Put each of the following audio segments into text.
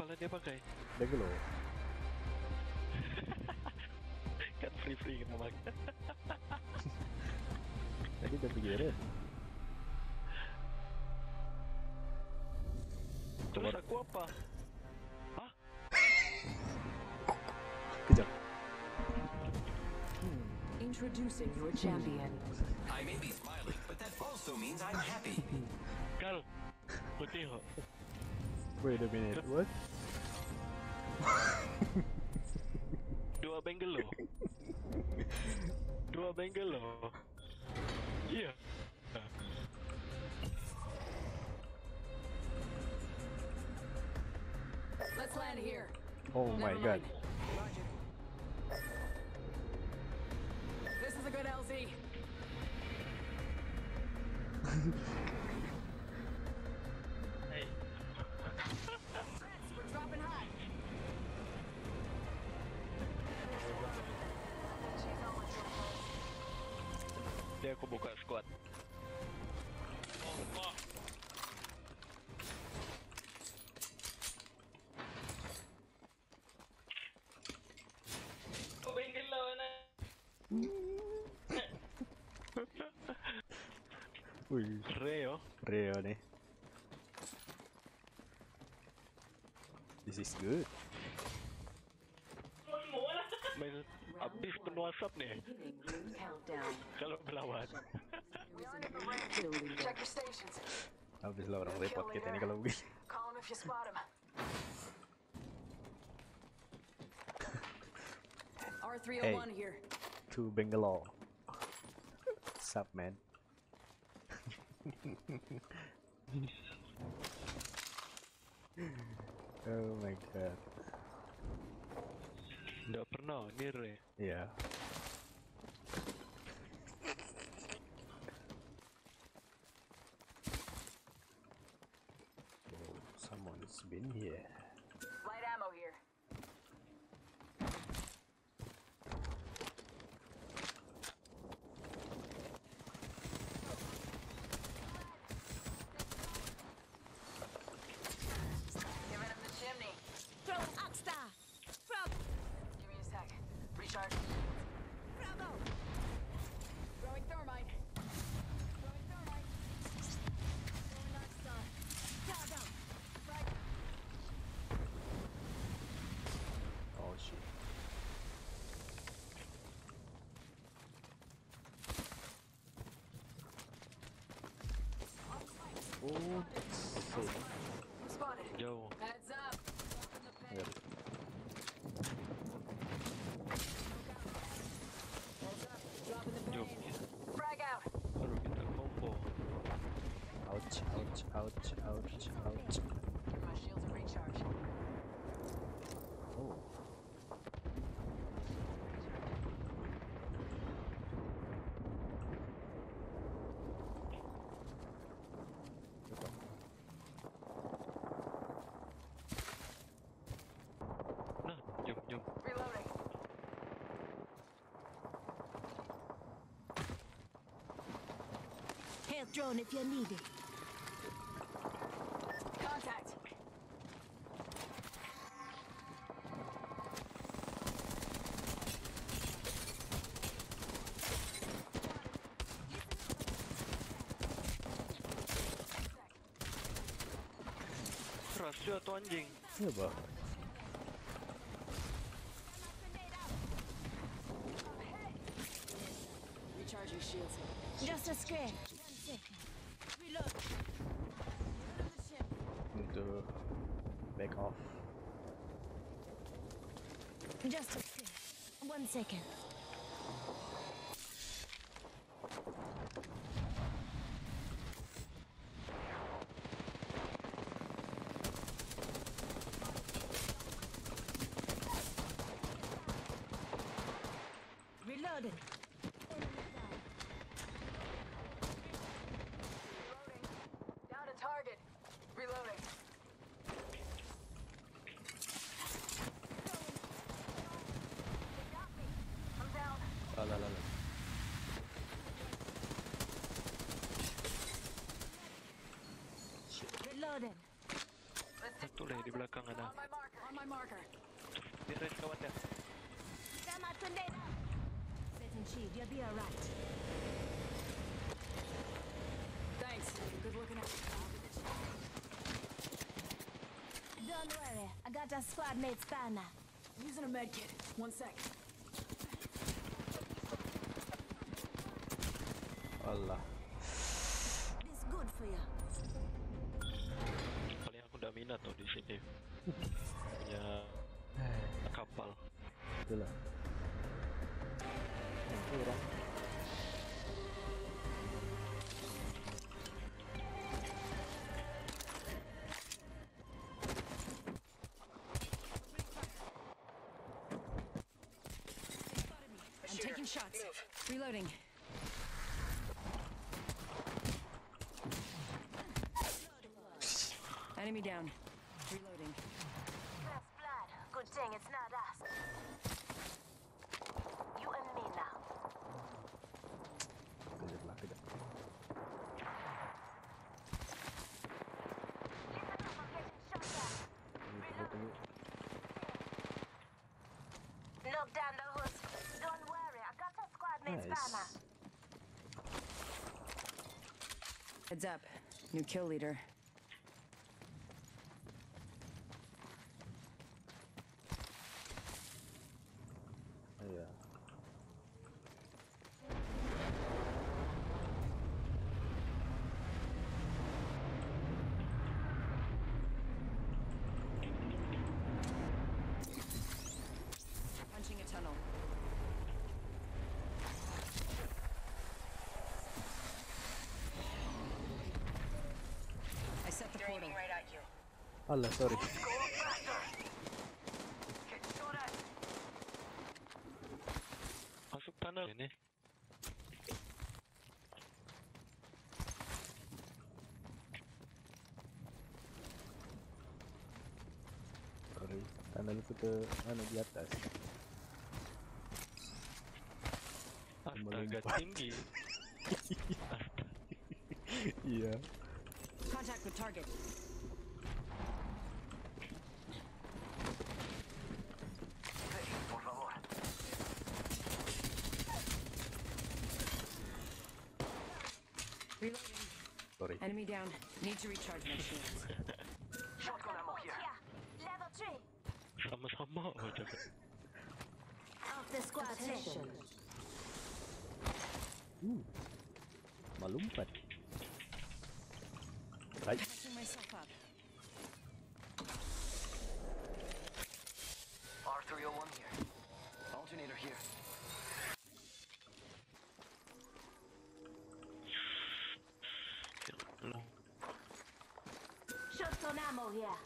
pala dia pakai? Dagalo. Kan free-free kita pakai. Tadi udah pikirin. Terus aku apa? Hah? Kejap. Introducing your champion. I may be smiling, but that also means I'm happy. Kal, putih kok. Wait a minute. What? Dua bengkel lo. Dua bengkel lo. Iya. Let's land here. Oh my Never god. Dia aku buka squad. Bengkel lah mana? Wih, Reo. Reo nih. This is good. Habis penuh asap nih Beginning kalau melawan. Building Check your stations. Habis lah orang repot kita ini kalau begini. Call him if you spot him. R301 Hey. here. To Bangalore. Sup man? oh my god. Nggak pernah, ni Re. Yeah. Oh, someone's been here. Light ammo here. Giving him the chimney. Throw Arc Star! Frog! Give me a sec. Recharge. Bravo! Throwing thermite. Throwing thermite. Throwing Arc Star! Down, down! Frag. Oh shit. Oh, shit. Spotted. Jauh. Heads up. Dropping the pay. Where? Heads up. Dropping the Jom. pain. Frag out. Baru kita combo. Ouch, ouch, ouch, ouch, ouch. Give my shields a recharge. Oh. Nah, jom, jom. Reloading. Health drone if you need it. Contact. Rasio atau anjing? Iya bah. Recharge your shields. Just a scratch. One second. Reload. Need to back off. Just a scratch. One second. Reloading. Reloading. Down to target. Reloading. They got me. I'm deh di belakang ada. On my marker. On my marker. Di res kawan dia. Got my tornado. Setting shield, you'll be alright. Thanks. Good looking out. Don't worry, I got a squad mate's banner. Using a med kit. One sec. Allah. Itulah. Hmm, kurang. I'm taking shots. Reloading. Enemy down. Reloading. First blood. Good thing it's not us. You and me now. Kejap lah, kejap. Tunggu, tunggu, tunggu. Knock down the husk. Don't worry, I got a squad mate's banner. Nice. Heads up. New kill leader. Allah, sorry. Masuk tunnel ini. Sorry. Tunnel itu ke mana di atas. Astaga tinggi. Iya. Contact with target. Reloading. Sorry. Enemy down. Need to recharge my shields. Shotgun ammo here. Level 3. Sama-sama aja. Off the squad station. Uh. Melompat. Hai. Patching myself up. Ammo here.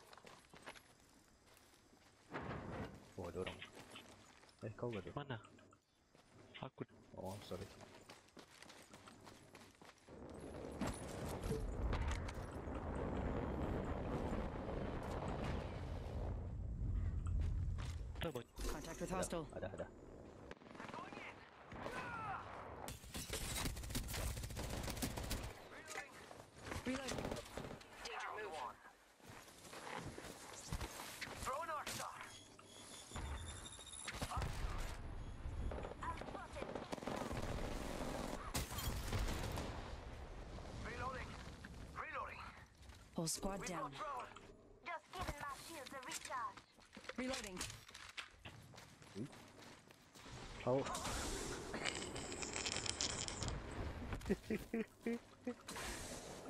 Oh, ada orang. Eh, kau tu? Mana? Aku Oh, sorry. Contact with Ada, hostile. ada, ada. Whole squad down. Throw. Just giving my shields a recharge. Reloading. Kau.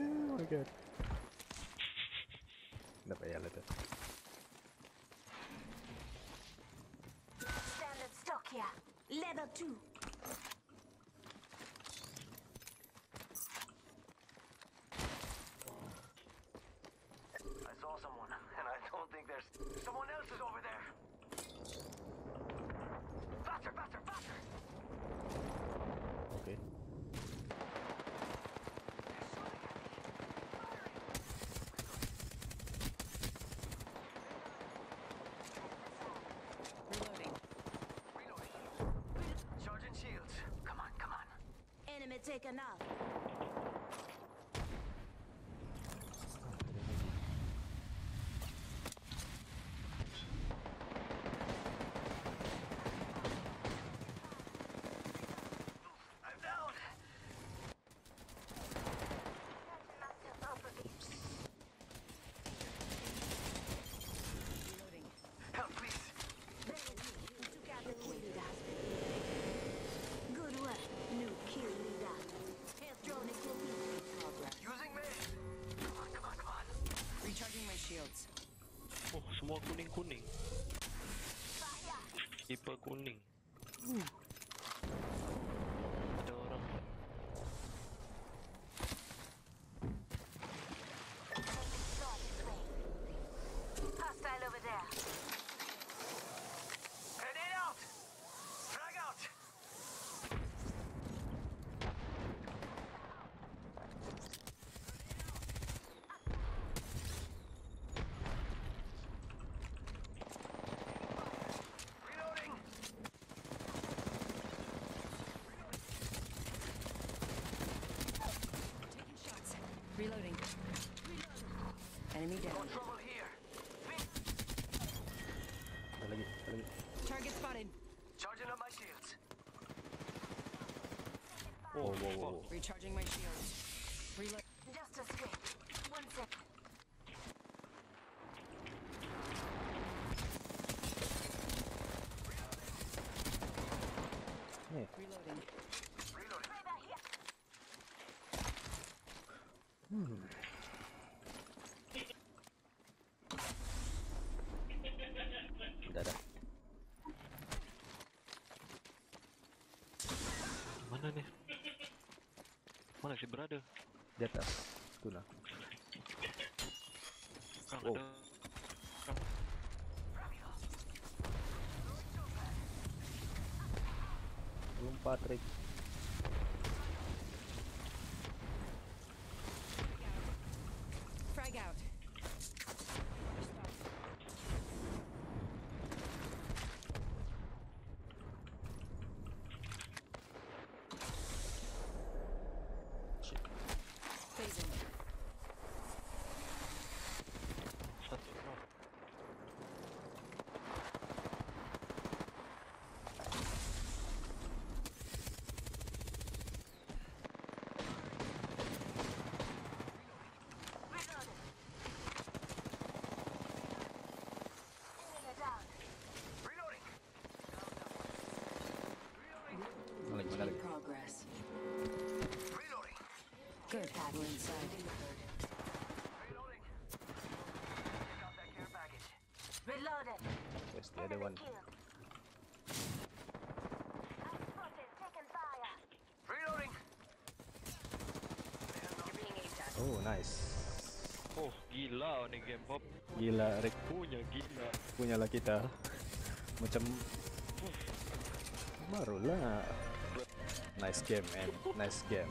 oh my god. Tak payah lah tu. Standard stock here. Level 2. I saw someone, and I don't think there's... Someone else is over there! Faster, faster, faster! Okay. Reloading. Reloading. Sergeant Shields. Come on, come on. Enemy taken out. Kuning. Oh, wow, wow, wow. Recharging my shields. Reload. Just a script. One sec. Nih, Reloading. Right here. Mana nih? Mana si brother? Di atas. Tuh nah. Kang Oh. ada. Kang. Lompat, Rick. Frag out. Phasing. Satu. Oh. Reloading. Enemy down. Reloading! Mana lagi, mana lagi? Progress. Reloading! Good. We're inside. Reloading! Pick up that care package. Reloaded. Where's the other one? Kill. I spotted. Taking fire. Reloading! Oh, nice. Oh, gila nih game pop. Gila, Rick. Punya gila. Punyalah kita. Macam... Barulah. Nice game, man. Nice game.